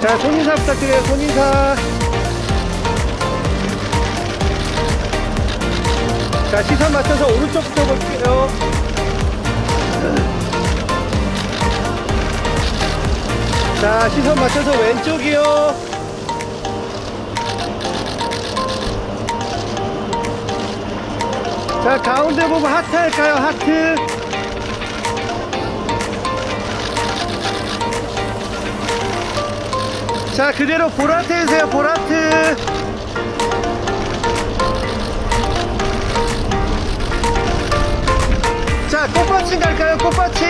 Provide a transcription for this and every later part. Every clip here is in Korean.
자, 손인사 부탁드려요, 손인사. 자, 시선 맞춰서 오른쪽부터 볼게요. 자, 시선 맞춰서 왼쪽이요. 자, 가운데 보고 하트 할까요, 하트? 자, 그대로 보라트 해주세요, 보라트. 자, 꽃받침 갈까요, 꽃받침?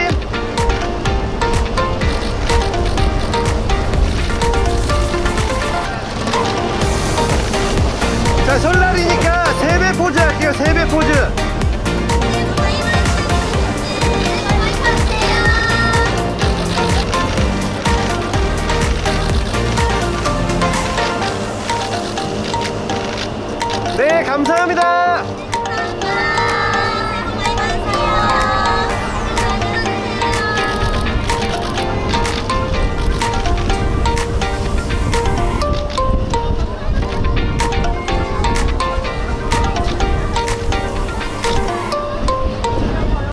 자, 설날이니까 세배 포즈 할게요, 세배 포즈. 네, 감사합니다.